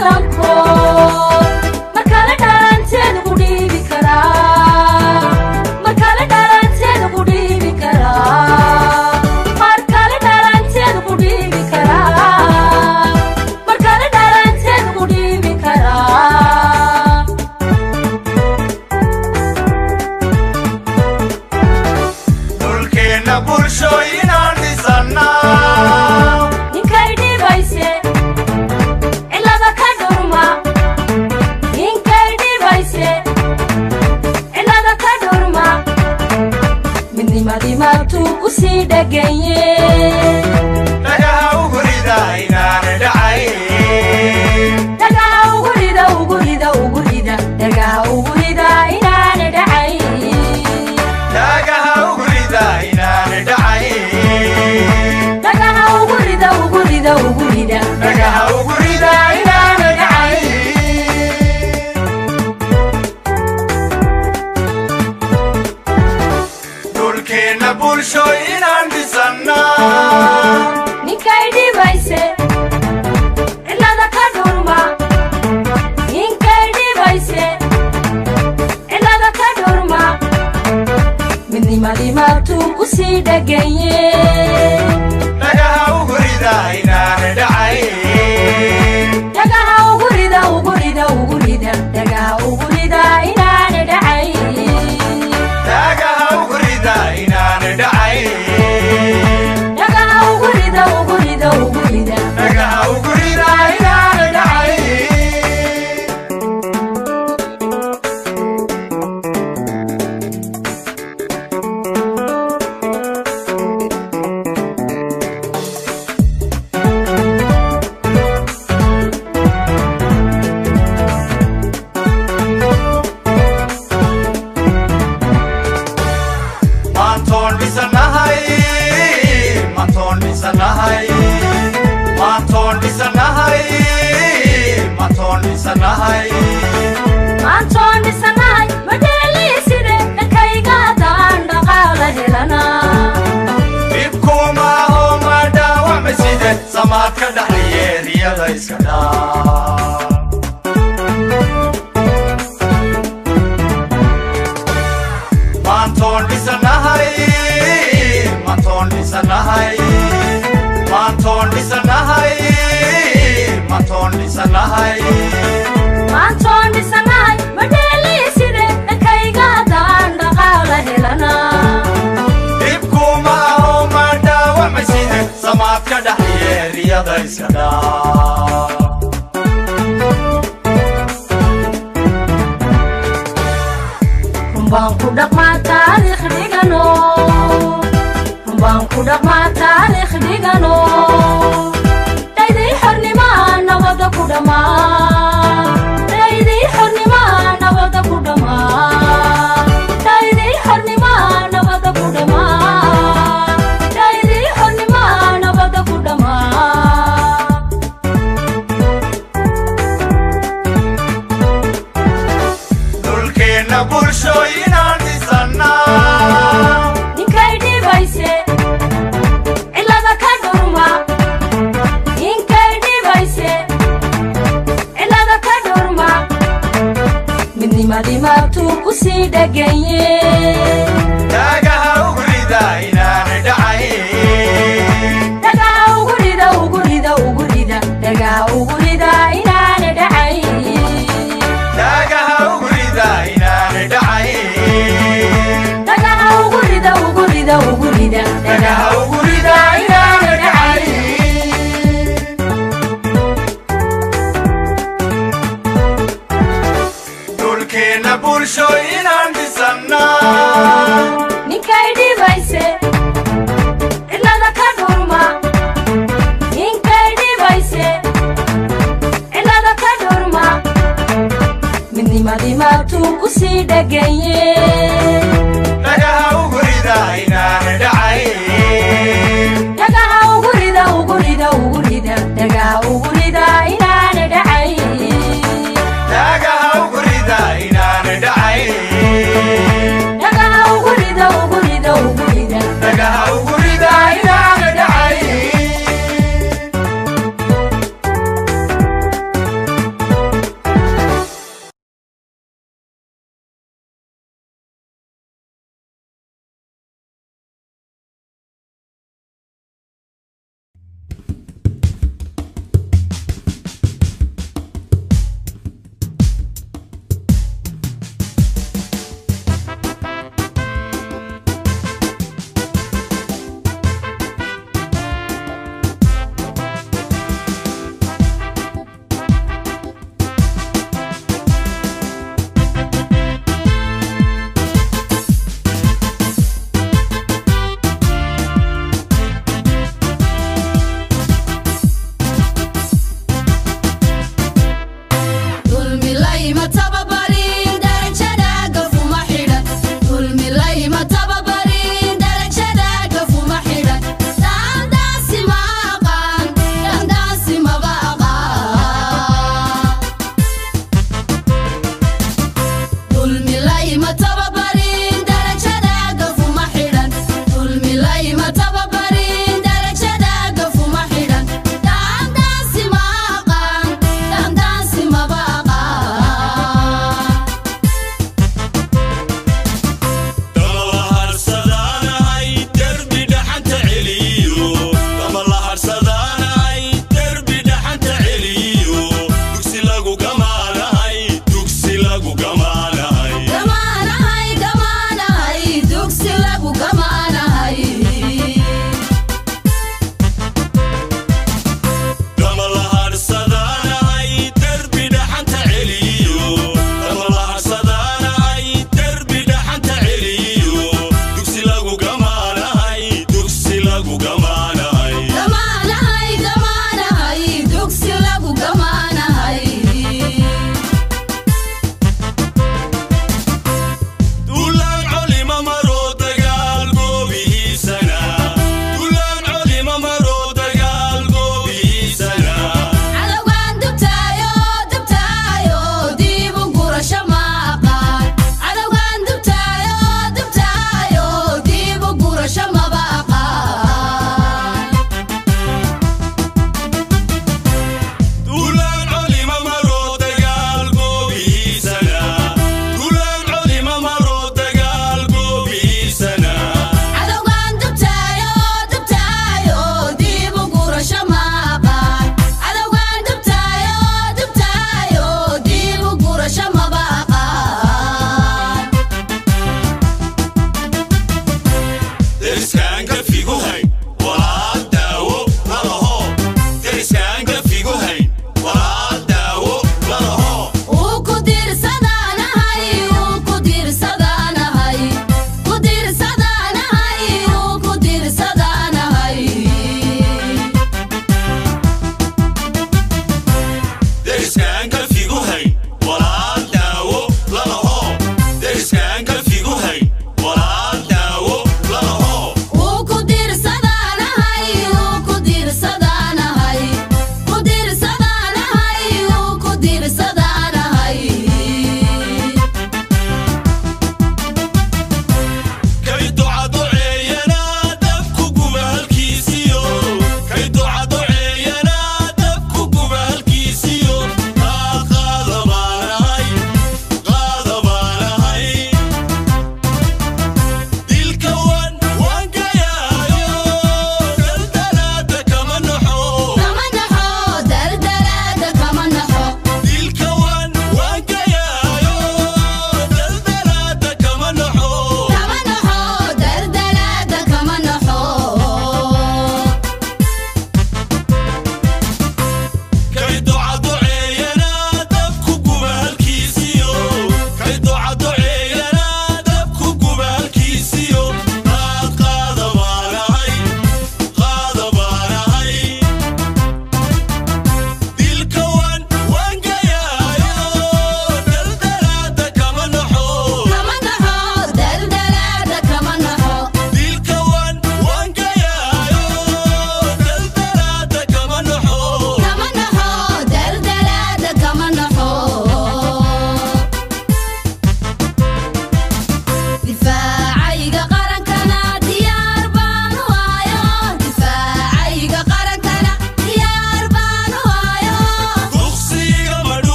老婆。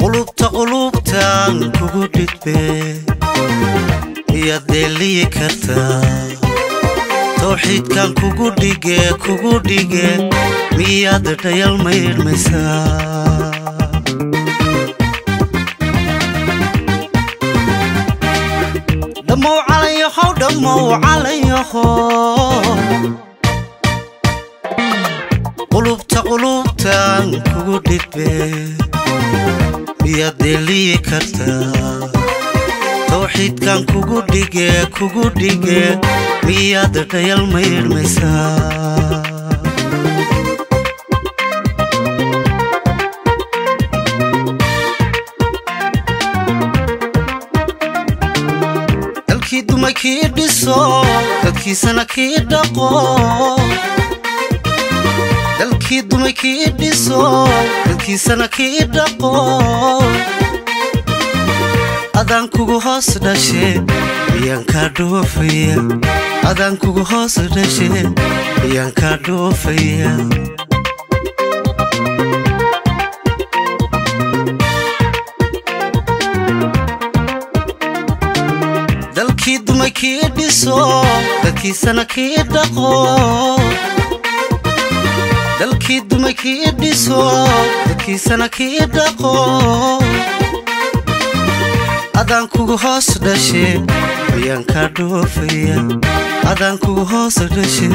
Qulubta qulubtaan kugu dhidbe miyaad deeliyi kartaa towxiidkan kugu dhige kugu dhige miyaad dhayal dhammow calayahow dhammow calayaho qulubtaan kugu dhidbe miyaad deeliyi kartaa towxiidkan kugu dhige kugu dhige miyaad dhayal maydhmaysaa dalkii dumay kii dhiso dadkiisana kii dhaqo dalkii dumay kii dhiso dadkiisana kii dhaqo adaan kugu hoos dhashe miyaan dhoofaya adaan kugu hoos dhashe miyaan dhoofaya dalkii dumay kii dhiso dadkiisana kii dhaqo dalkii dumay kii dhiso dadkiisana kii dhaqo. Adaan kugu hoos dhashe miyaan kaa dhoofaya. Adaan kugu hoos dhashe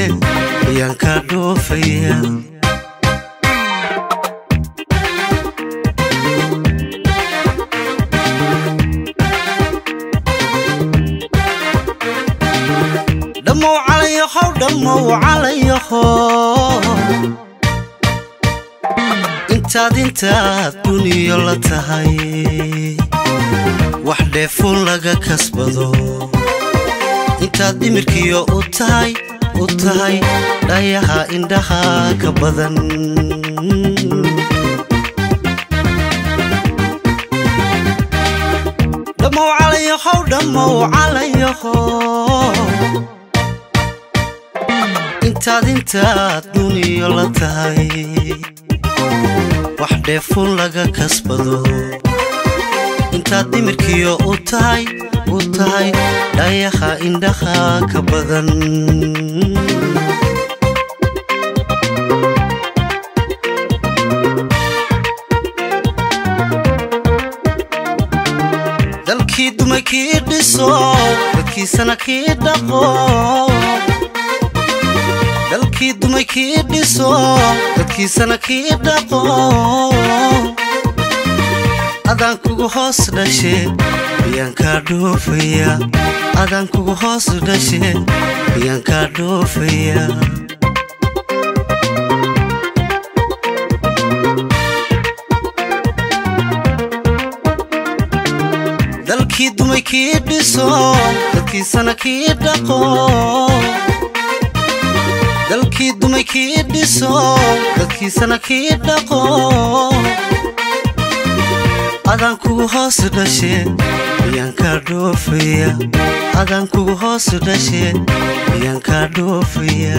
miyaan kaa dhoofaya. Dhammow calayahow dhammow calayaho intaad intaad duniyo la tahay. Wax dheefuun laga kasbado. Intaad dhimirkiyo u tahay u tahay dhayaha indhaha ka badan. Intaad intaad duniyo la tahay wax dheefuun laga kasbado. Intaad dhimirkiyo u tahay u tahay dhayaha indhaha ka badan. Dalkii dumay kii dhiso dadkiisana kii dhaqo dalkii dumay kii dhiso dadkiisana kii dhaqo adaan kugu hoos dhashe miyaan kaa dhoofaya adaan kugu hoos dhashe miyaan kaa dhoofaya dalkii dumay kii dhiso dadkiisana kii dhaqo dalkii dumay kii dhiso dadkiisana kii dhaqo adaan kugu hoos dhashe miyaan kaa dhoofaya adaan kugu hoos dhashe miyaan kaa dhoofaya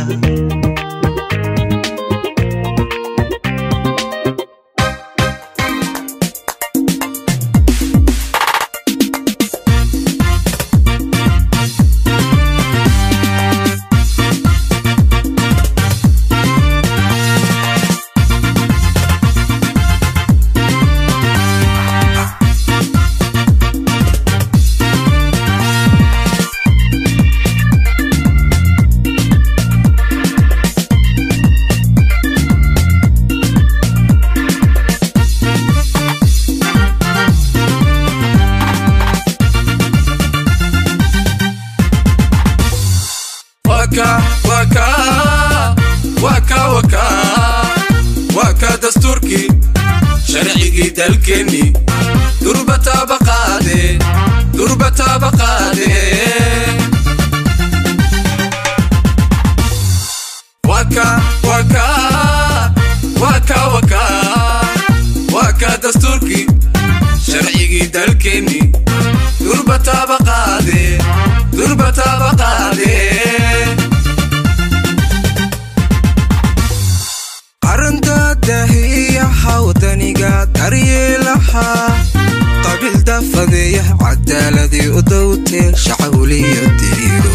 cadaaladii u dowtee shacawliyo diiro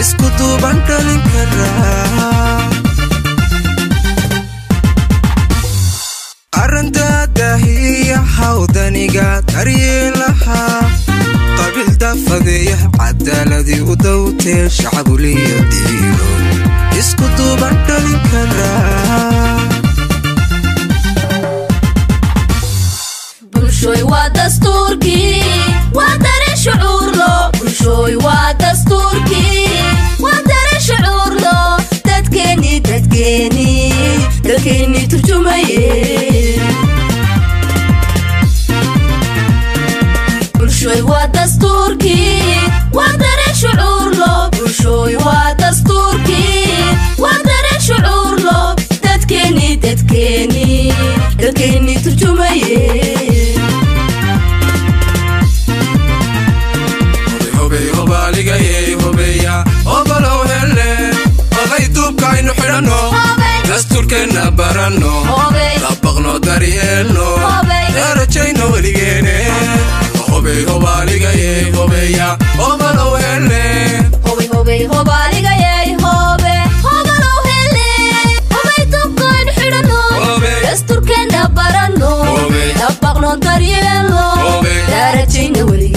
isku duuban dhalin karaa arantadahiya hawdaniga daryeelahaa qabiil dafadeeya cadaaladii u dowtee shacawliyo diiro isku duuban dhalin karaa bulshooy waa dastuurkii waa dare shucuurlo bulshooy waa dastuurkii waa dare shucuurlo dadkeeni dadkeeni dadkeeni turjumaye bulshooy waa dastuurkii waa dare shucuurlo bulshooy waa dastuurkii waa dare shucuurlo dadkeeni dadkeeni xidhanno dastuurkeenna baranno dabaqno daryeelno darajayno weligeene hobey hobaaligayey hobeya hobalow hele dasturkeenna baranno dabaqno daryeelno Hobe. daarajayna weligeene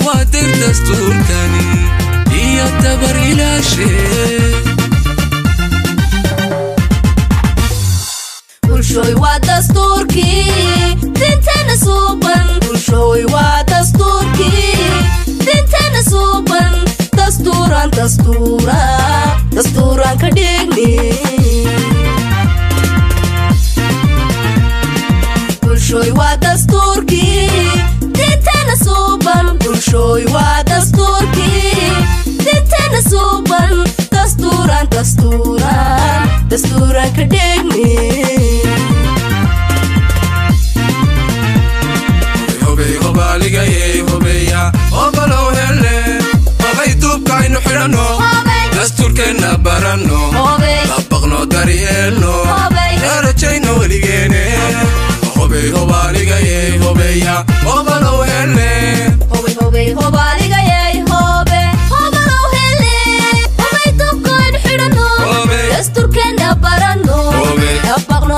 وخاطر دستور تاني يعتبر إلى شيء شوي ودستور كي دنتنا سوبن كل شوي ودستور كي دنتنا سوبن دستوران دستوران دستوران كديني bulshooy waa dastuurkii dinteena suuban dastuuran dastuuran dastuuran ka hobey hobaaligayey hobeya obalow hele oday duubkaaynu xidhanno dastuurkeenna baranno dabaqno daryeelno darajayno weligeene hobey hobaaligayey hobeya obalow hele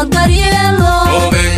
dabaqno daryeelno Hobey.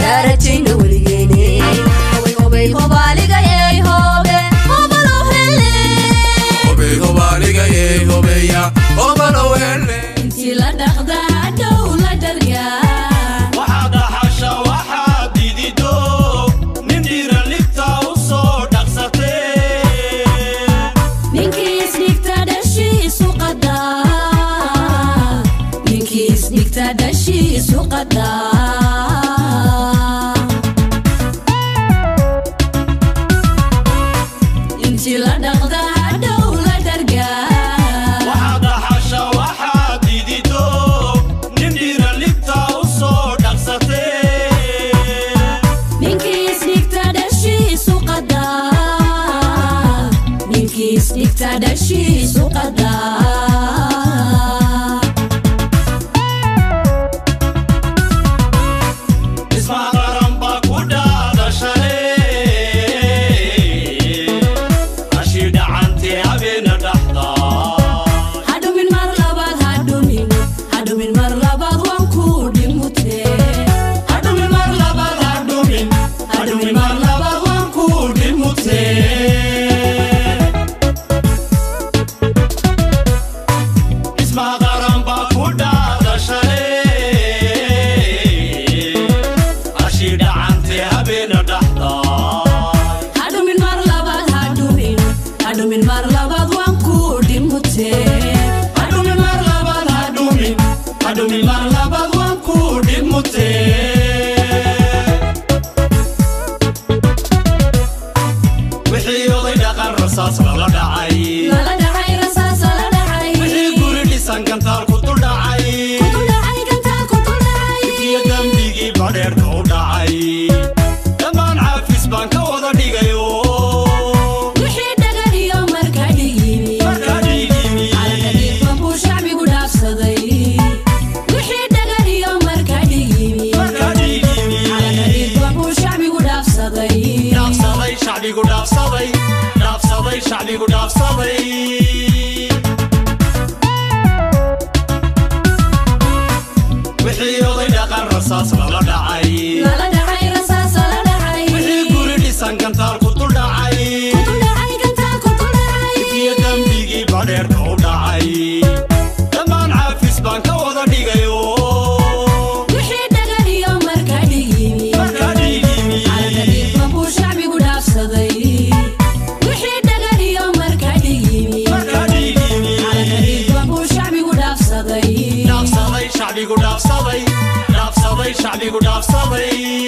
شعبي قول صبي داف صبي شعبي قول صبي. somebody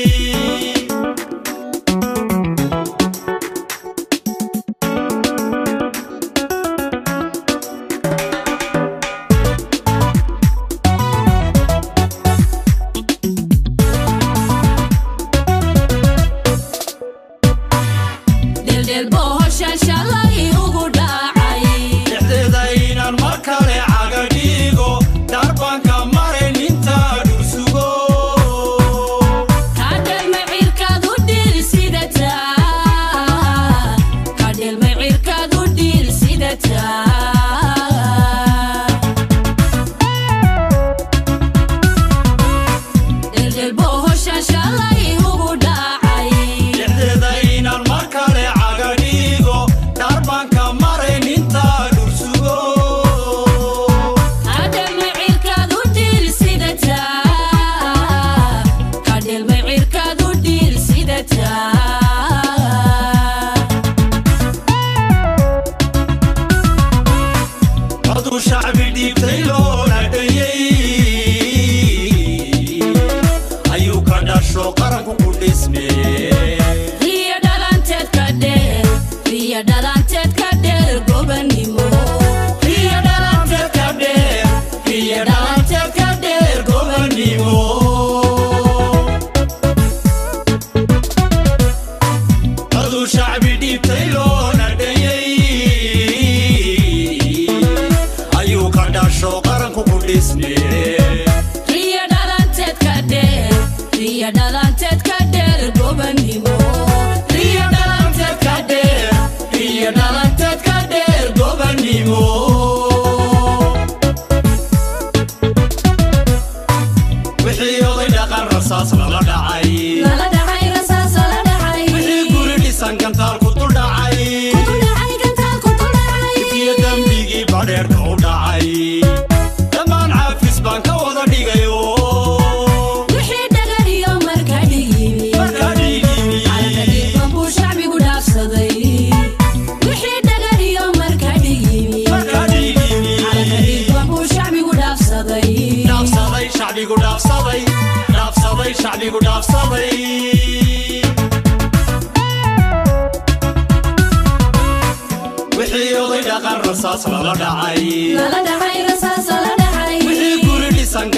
وحيوضي دقا الرصاص ولا دعي لا دعي رصاص ولا دعي وحي قولي لسان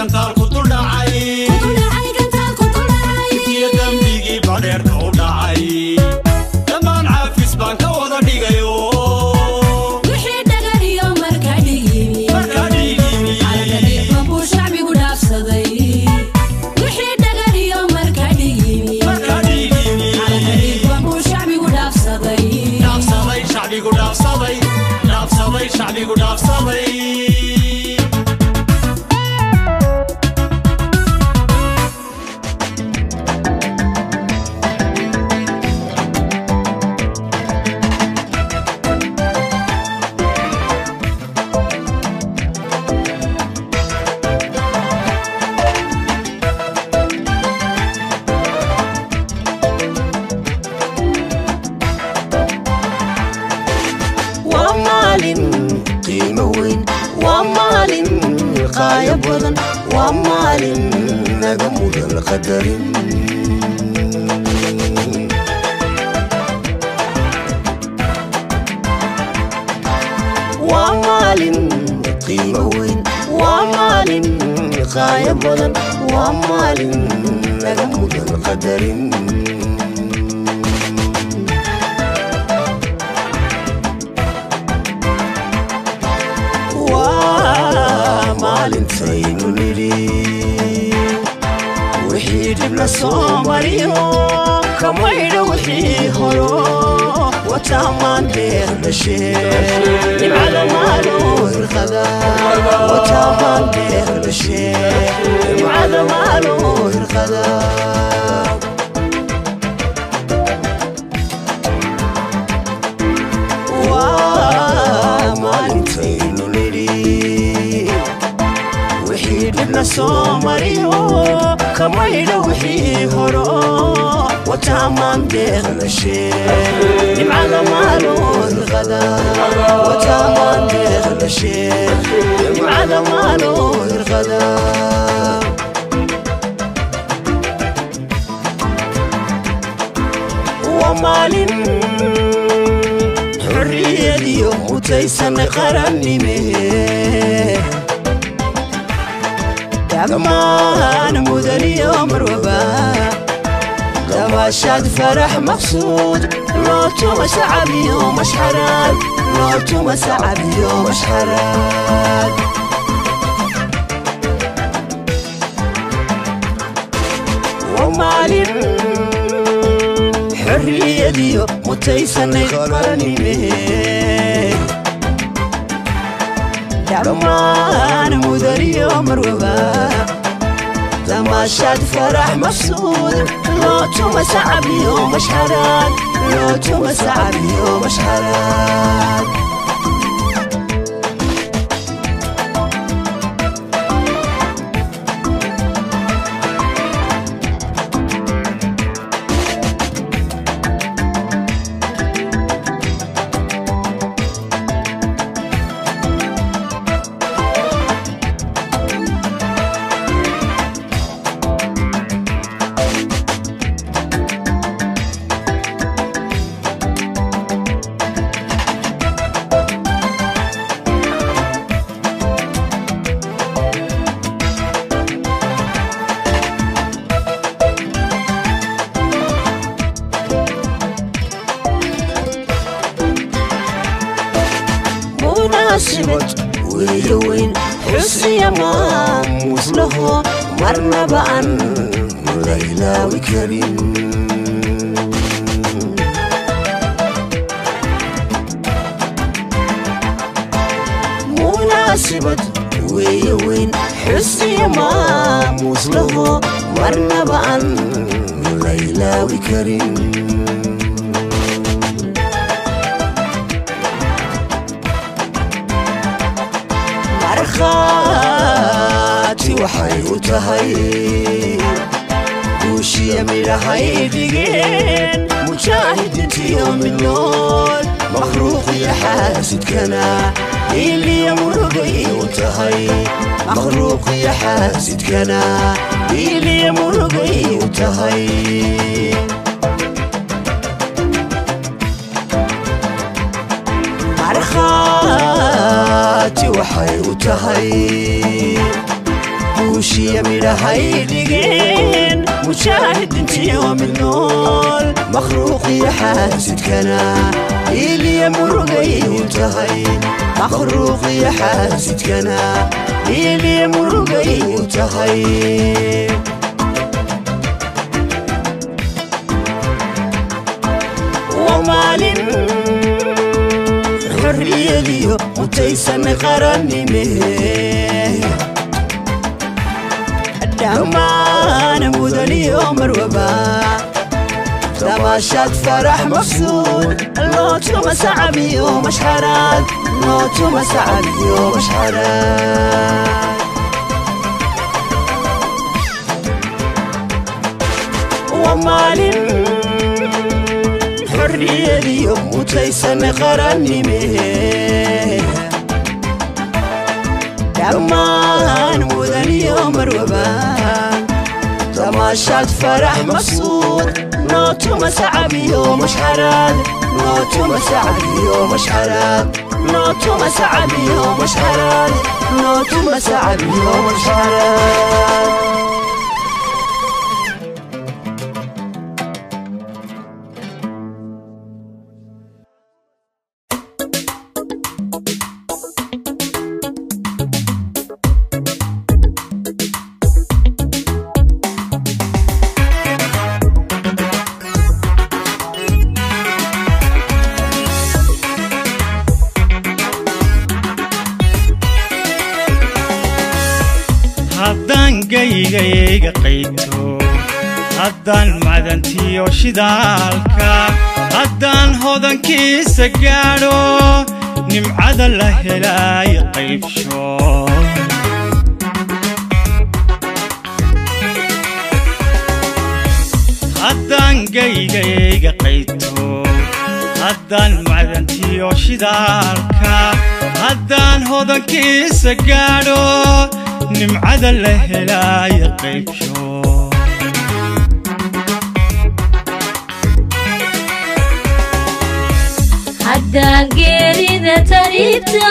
would have summer. ሆኖ ወታማ እንዴርሽ ይማለማሉ ርከዛ ወታማ እንዴርሽ ይማለማሉ ርከዛ وحيد الناس مريو كما يلوحي هرو وتمام بيخلشي على مالو الغدا وتمام بيخلشي على مالو الغدا ومالين حرية ديو وتيسن قرني ميه دمان مدني يوم رباه تماشات فرح مبسوط. نوبتو مشعبي مش حرام نوبتو مشعبي مش حرام ومعلم حرية ديو متيسن يقرني به. لما أنا مدري يوم وباب لما شاد فرح مفصول لوتو مساء بيوم مشحران لوتو مساء بيوم مشحران وشي أميرة هايدين مشاهد انتي يوم نول مخروقي حاسد كنا إلي يمر قيوت هاي مخروقي حاسد كنا إلي يا مرقي وتهي ومالين حرية ديو وتيسن قرني مهي دمان مودني عمر وبا تماشات فرح مفصول نوتو مسعبي يوم اشحرك نوتو مسعبي يوم اشحرك ومالين حرية اليوم متيسن قرني ميه دمان اليوم روبان تماشات فرح مبسوط نوتو مسعى مش حرام نوتو مسعى مش حرام نوتو مسعى مش حرام نوتو مسعى مش حرام haddaan gaygayga qayto haddaan macdantiyo shidaalka haddaan hodankiisa gaadho nimcada la helaayo qaybsho haddaan gaygayga qayto haddaan macdantiyo shidaalka haddaan hodankiisa gaadho نمعد له لا يقيب شو حدا غيرنا تريتا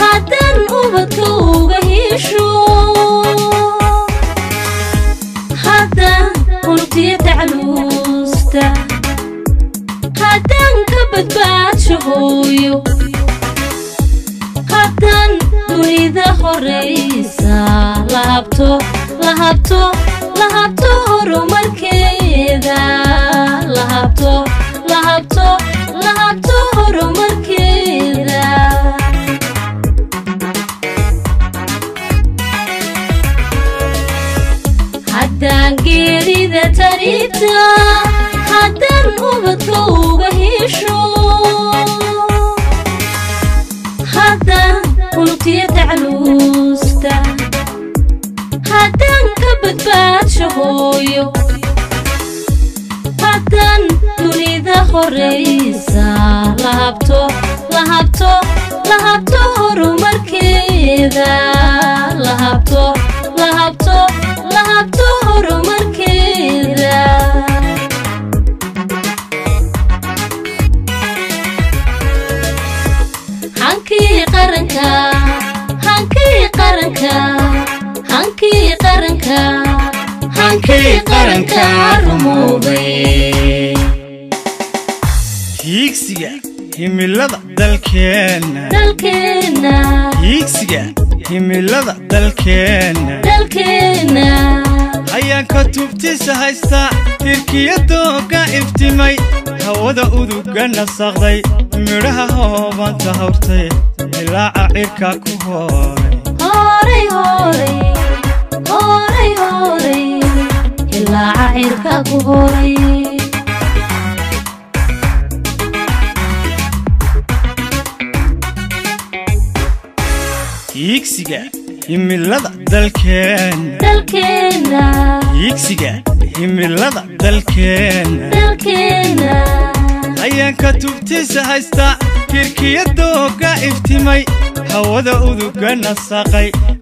حدا أبتوغ هيشو حدا قلتي تعلوستا حدا كبت باتشو هويو حدا dunida horaysa lahabto lahabto lahabto horumarkeeda lahabto lahabto lahabto horumarkeeda haddaan geerida tariibta haddaan ubadka uga hesho hooyo haddaan dunida horaysa lahabto lahabto lahabto horumarkeeda lahabto lahabto lahabto horumarkeeda hankii qaranka hankii qaranka hankii qaranka hankii qaranka rumoobay hiigsiga himilada dalkeenna hiigsiga himilada dalkeenna dalkeenna ayaan ka tubtisa haysta tirkiyadooga iftimay. Hawada uduga nasaqday midhaha hoobanta hawrtay. Ilaaca cirka ku hooray cirka ku horay hiigsiga himilada hiigsiga himilada dalkeenna dalkeenna ayaan ka tubtisa haysta tirkiyadooga iftimay hawada uduga nasaqay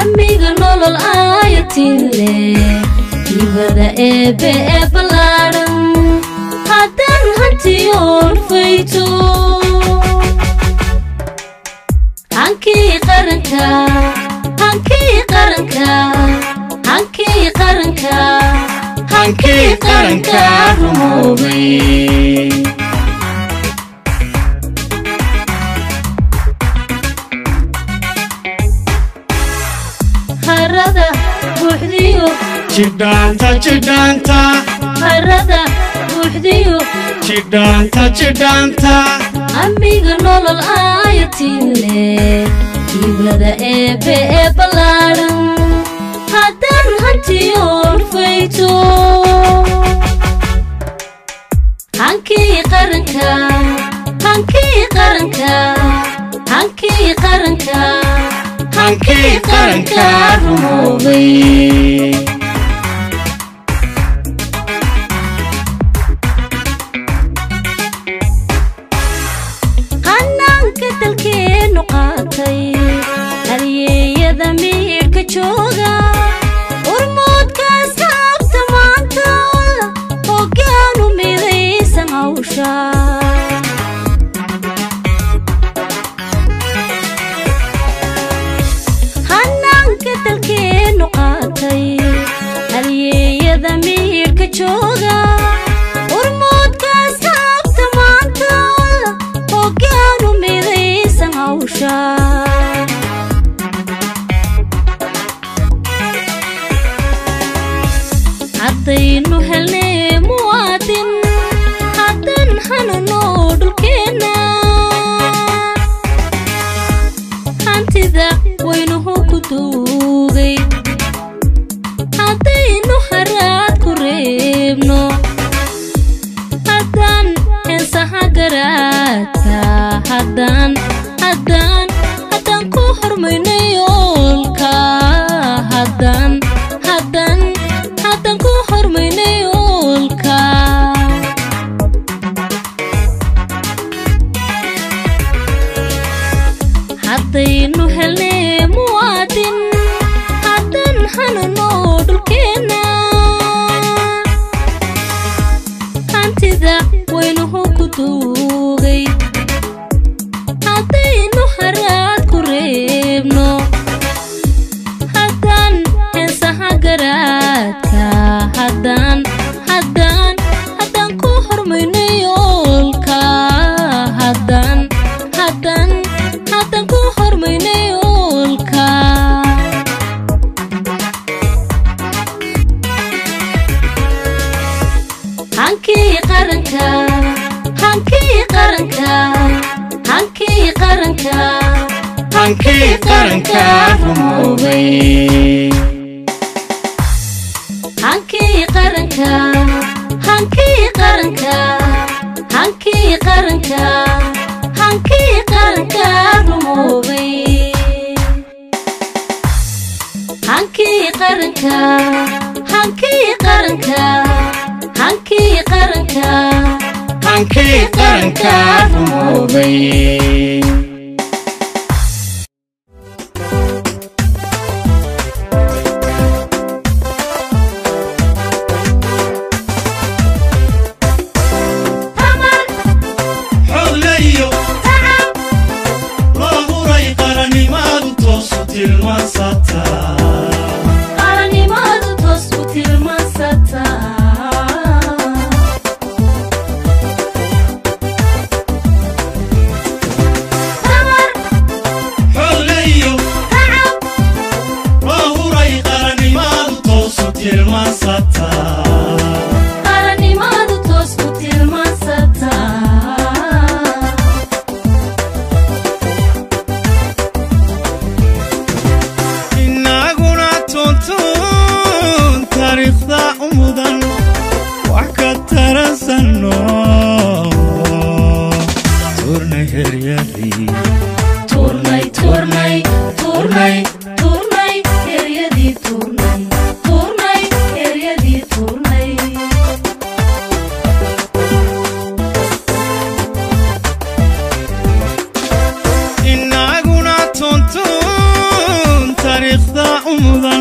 amiga nolol aayatinle ibada eebe ee ballaadhan haddaan fayto hankii qaranka hankii qaranka hankii qaranka hankii qaranka rumoobay buuxdiyo jidhaanta jidhaanta harada buuxdiyo jidhaanta jidhaanta amiga nolol aayatinle ibada eebe ee ballaadhan haddaan hantiyoon fayto hankii qaranka hankii qaranka hankii qaranka dhaqankii qaranka rumoobay qanaanka dalkeenu qaatay haliyeeyada miirka jooga. qaranka rumoobay إخفاء مضاعف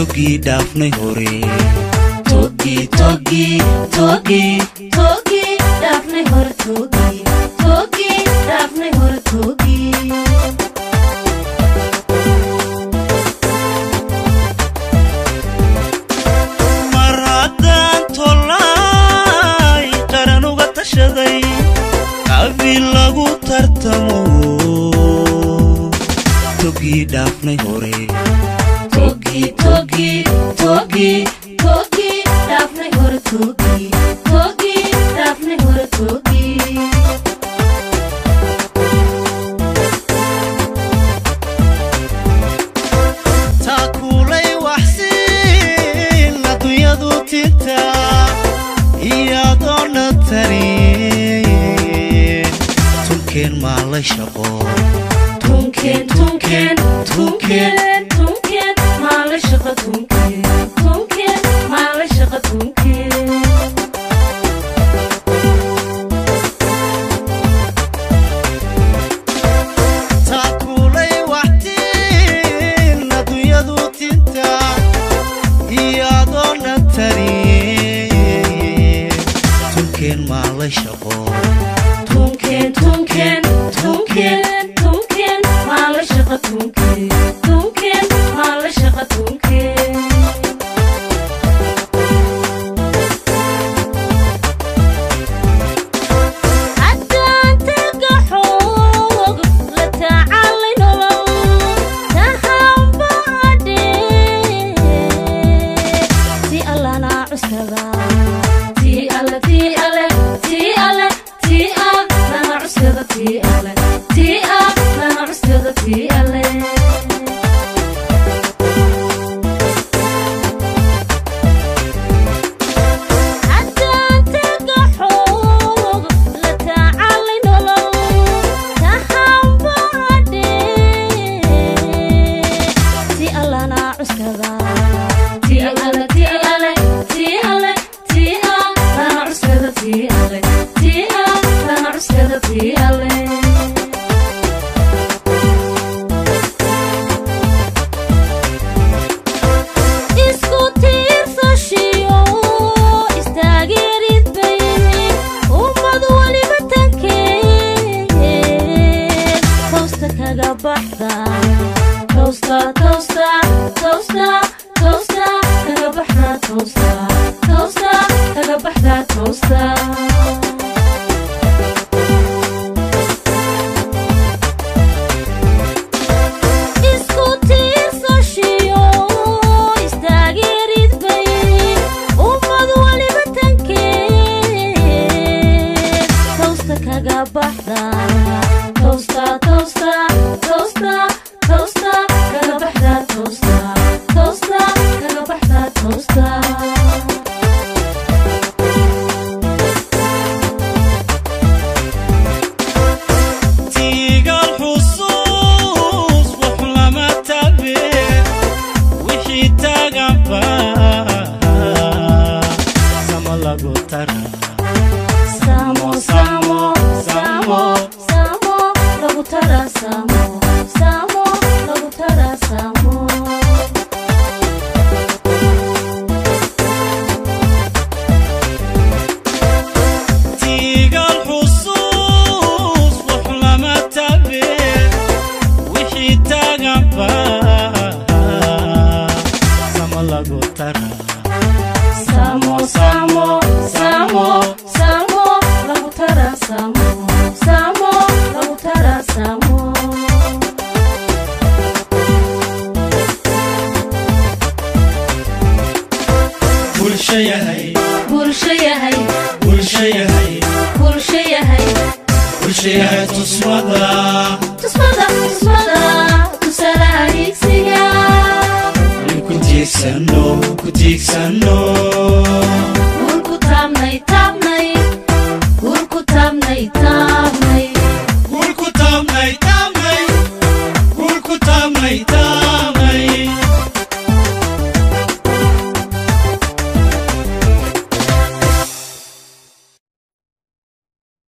togi daafnay hore. Togi togi togi.